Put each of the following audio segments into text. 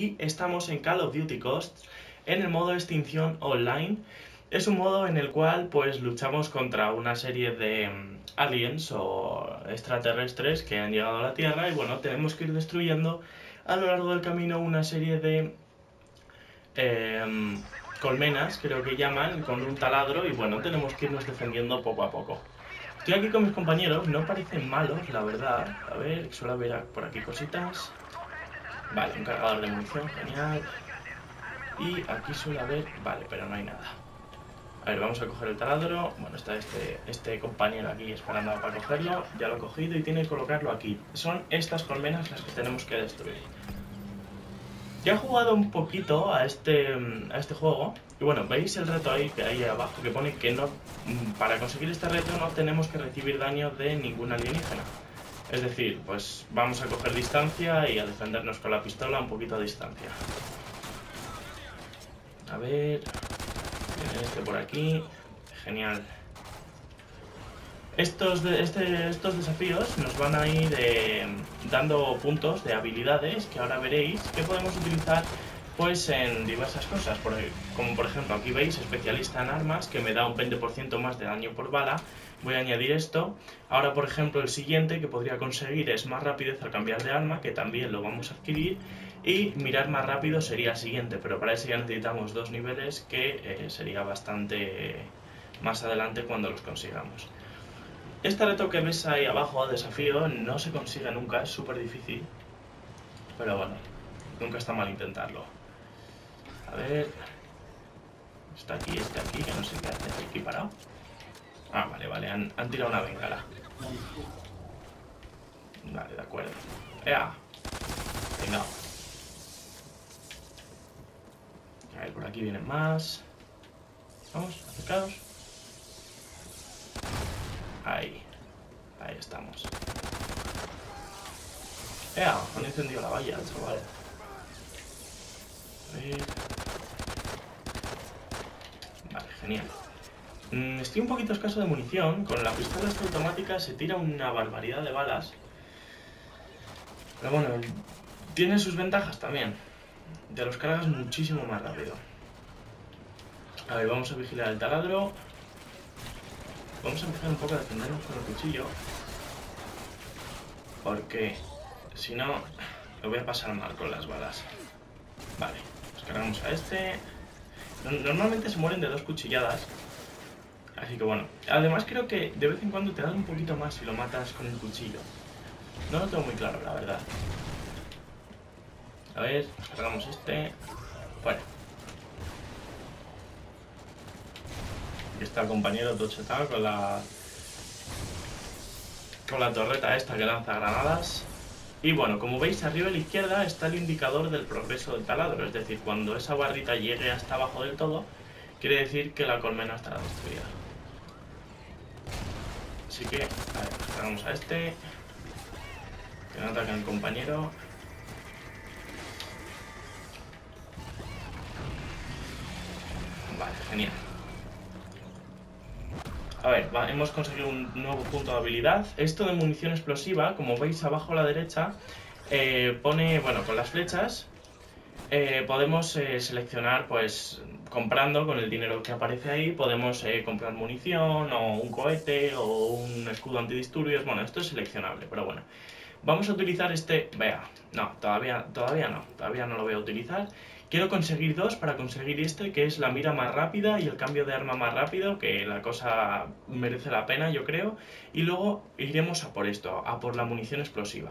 y estamos en Call of Duty Ghosts en el modo extinción online. Es un modo en el cual pues luchamos contra una serie de mm, aliens o extraterrestres que han llegado a la Tierra y bueno, tenemos que ir destruyendo a lo largo del camino una serie de em, colmenas, creo que llaman, con un taladro y bueno, tenemos que irnos defendiendo poco a poco. Estoy aquí con mis compañeros, no parecen malos, la verdad. A ver, suele haber por aquí cositas. Vale, un cargador de munición, genial. Y aquí suele haber... Vale, pero no hay nada. A ver, vamos a coger el taladro. Bueno, está este, este compañero aquí esperando para cogerlo. Ya lo he cogido y tiene que colocarlo aquí. Son estas colmenas las que tenemos que destruir. Ya he jugado un poquito a este, a este juego. Y bueno, veis el reto ahí, que ahí abajo que pone que no para conseguir este reto no tenemos que recibir daño de ningún alienígena. Es decir, pues vamos a coger distancia y a defendernos con la pistola un poquito a distancia. A ver... Viene este por aquí. Genial. Estos, este, estos desafíos nos van a ir eh, dando puntos de habilidades que ahora veréis que podemos utilizar pues en diversas cosas, como por ejemplo aquí veis especialista en armas que me da un 20% más de daño por bala, voy a añadir esto, ahora por ejemplo el siguiente que podría conseguir es más rapidez al cambiar de arma, que también lo vamos a adquirir, y mirar más rápido sería el siguiente, pero para eso ya necesitamos dos niveles que eh, sería bastante más adelante cuando los consigamos. Este reto que ves ahí abajo, desafío, no se consigue nunca, es súper difícil, pero bueno, nunca está mal intentarlo. A ver. Está aquí, está aquí, que no sé qué hace aquí parado. Ah, vale, vale, han, tirado una bengala. Vale, de acuerdo. ¡Ea! Venga. A ver, por aquí vienen más. Vamos, acercados. Ahí. Ahí estamos. ¡Ea! Han encendido la valla, chaval. A ver. Mm, estoy un poquito escaso de munición. Con la pistola esta automática se tira una barbaridad de balas. Pero bueno, tiene sus ventajas también. Te los cargas muchísimo más rápido. A ver, vamos a vigilar el taladro. Vamos a empezar un poco a defendernos con el cuchillo. Porque si no, lo voy a pasar mal con las balas. Vale, nos cargamos a este. Normalmente se mueren de dos cuchilladas. Así que bueno. Además creo que de vez en cuando te dan un poquito más si lo matas con el cuchillo. No lo tengo muy claro, la verdad. A ver, cargamos este. Fuera. Aquí está el compañero todo chetado con la... Con la torreta esta que lanza granadas. Y bueno, como veis arriba a la izquierda está el indicador del progreso del taladro, es decir, cuando esa barrita llegue hasta abajo del todo, quiere decir que la colmena estará destruida. Así que, a ver, cargamos a este, que no ataque al compañero. Vale, genial. A ver, hemos conseguido un nuevo punto de habilidad. Esto de munición explosiva, como veis abajo a la derecha, eh, pone, bueno, con las flechas eh, podemos eh, seleccionar, pues, comprando con el dinero que aparece ahí, podemos comprar munición o un cohete o un escudo antidisturbios. Bueno, esto es seleccionable, pero bueno. Vamos a utilizar este... Vea, no, todavía, todavía no, todavía no lo voy a utilizar. Quiero conseguir dos para conseguir este, que es la mira más rápida y el cambio de arma más rápido, que la cosa merece la pena, yo creo. Y luego iremos a por esto, a por la munición explosiva.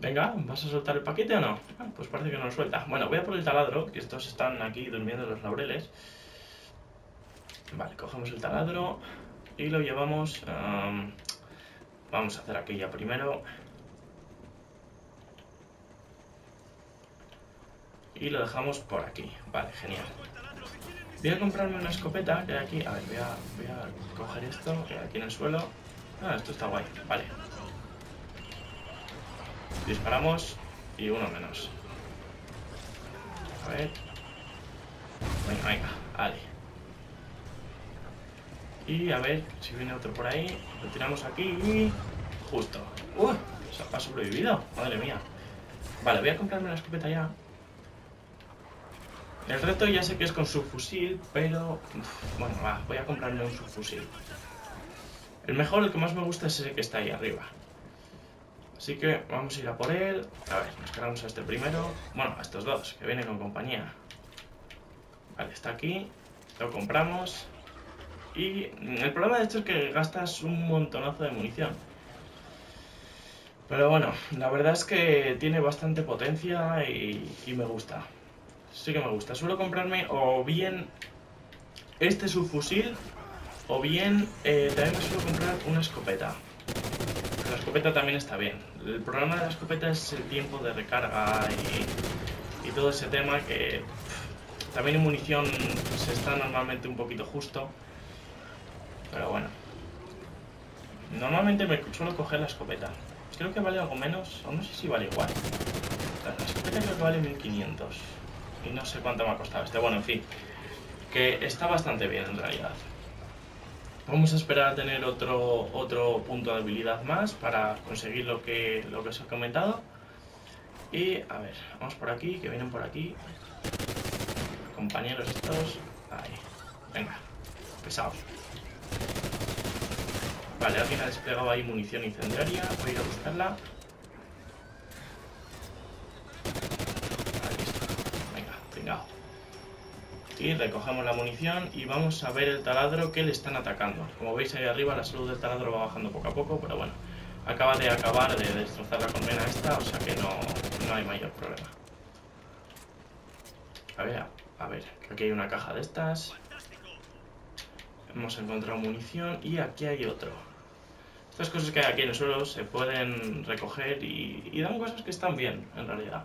Venga, ¿vas a soltar el paquete o no? Ah, pues parece que no lo suelta. Bueno, voy a por el taladro, que estos están aquí durmiendo en los laureles. Vale, cogemos el taladro y lo llevamos... vamos a hacer aquella primero. Y lo dejamos por aquí. Vale, genial. Voy a comprarme una escopeta que hay aquí. A ver, voy a, coger esto que hay aquí en el suelo. Ah, esto está guay. Vale. Disparamos y uno menos. A ver. Venga, venga. Vale. Y a ver si viene otro por ahí. Lo tiramos aquí y... Justo. ¡Uh! Se ha sobrevivido. Madre mía. Vale, voy a comprarme la escopeta ya El reto ya sé que es con subfusil, pero... bueno, va, voy a comprarme un subfusil. El mejor, el que más me gusta es ese que está ahí arriba. Así que vamos a ir a por él. A ver, nos cargamos a este primero. Bueno, a estos dos, que vienen con compañía. Vale, está aquí. Lo compramos. Y el problema de esto es que gastas un montonazo de munición. Pero bueno, la verdad es que tiene bastante potencia y me gusta. Sí que me gusta. Suelo comprarme o bien este subfusil o bien eh, también me suelo comprar una escopeta. La escopeta también está bien. El problema de la escopeta es el tiempo de recarga y, y todo ese tema que también en munición se está normalmente un poquito justo. Pero bueno. Normalmente me suelo coger la escopeta. Creo que vale algo menos, o no sé si vale igual. La escopeta creo que vale 1500. Y no sé cuánto me ha costado este. Bueno, en fin. Que está bastante bien en realidad. Vamos a esperar a tener otro, otro punto de habilidad más para conseguir lo que, lo que os he comentado. Y a ver, vamos por aquí, que vienen por aquí. Compañeros estos. Ahí. Venga, pesados. Vale, alguien ha desplegado ahí munición incendiaria. Voy a ir a buscarla. Recogemos la munición y vamos a ver el taladro que le están atacando. Como veis ahí arriba la salud del taladro va bajando poco a poco, pero bueno, acaba de acabar de destrozar la colmena esta, o sea que no, no hay mayor problema. A ver, a ver, aquí hay una caja de estas. Hemos encontrado munición y aquí hay otro. Estas cosas que hay aquí en el suelo se pueden recoger y dan cosas que están bien, en realidad.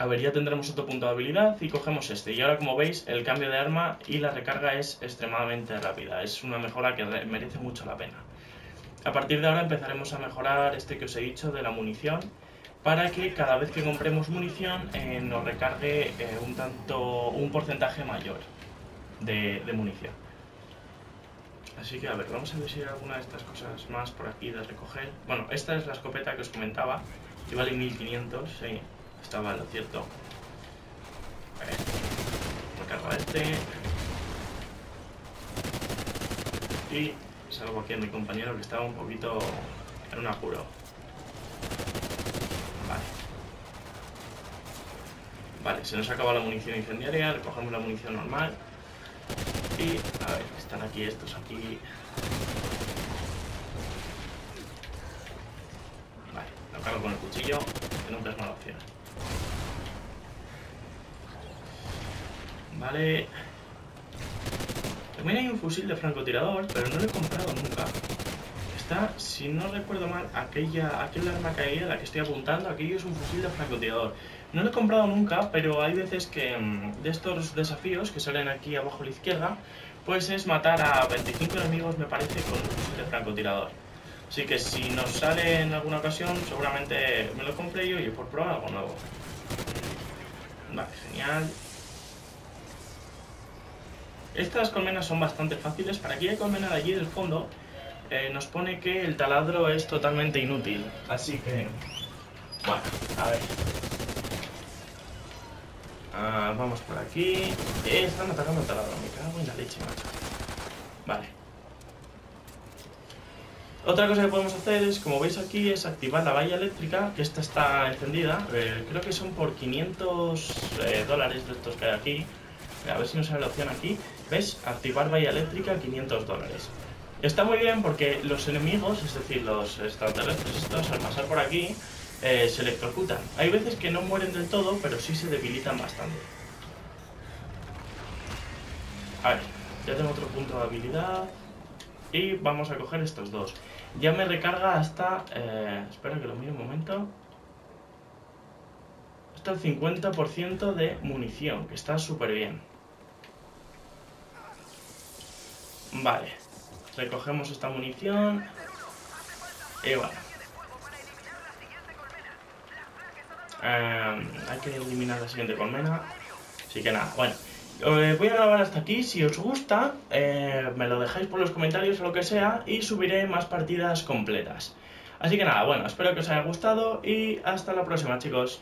A ver, ya tendremos otro punto de habilidad y cogemos este. Y ahora, como veis, el cambio de arma y la recarga es extremadamente rápida. Es una mejora que merece mucho la pena. A partir de ahora empezaremos a mejorar este que os he dicho de la munición para que cada vez que compremos munición eh, nos recargue eh, un tanto un porcentaje mayor de, de, munición. Así que a ver, vamos a ver si hay alguna de estas cosas más por aquí de recoger. Bueno, esta es la escopeta que os comentaba, que vale 1500, sí estaba lo cierto. A ver, cargo este. Y salgo aquí a mi compañero que estaba un poquito en un apuro. Vale. Vale, se nos acaba la munición incendiaria, recogemos la munición normal. Y, a ver, están aquí estos aquí. Vale, lo cargo con el cuchillo, que nunca es mala opción. Vale. También hay un fusil de francotirador, pero no lo he comprado nunca. Está, si no recuerdo mal, aquella, arma caída a la que estoy apuntando, aquello es un fusil de francotirador. No lo he comprado nunca, pero hay veces que mm, de estos desafíos que salen aquí abajo a la izquierda, pues es matar a 25 enemigos, me parece, con un fusil de francotirador. Así que si nos sale en alguna ocasión, seguramente me lo compré yo y por probar algo nuevo. Vale, genial. Estas colmenas son bastante fáciles. Para aquella colmena de allí del fondo eh, nos pone que el taladro es totalmente inútil. Así que... Bueno, a ver. Ah, vamos por aquí. Eh, están atacando el taladro. Me cago en la leche, macho. Vale. Otra cosa que podemos hacer es, como veis aquí, es activar la valla eléctrica, que esta está encendida. Eh, creo que son por 500 dólares de estos que hay aquí. A ver si nos sale la opción aquí. ¿Ves? Activar valla eléctrica 500 dólares. Está muy bien porque los enemigos, es decir, los extraterrestres estos, al pasar por aquí, eh, se electrocutan. Hay veces que no mueren del todo, pero sí se debilitan bastante. A ver, ya tengo otro punto de habilidad. Y vamos a coger estos dos. Ya me recarga hasta... Eh, espera que lo mire un momento. Hasta el 50% de munición, que está súper bien. Vale. Recogemos esta munición. Y bueno. Eh, hay que eliminar la siguiente colmena. Así que nada, bueno. Eh, voy a grabar hasta aquí. Si os gusta, eh, me lo dejáis por los comentarios o lo que sea y subiré más partidas completas. Así que nada, bueno, espero que os haya gustado y hasta la próxima, chicos.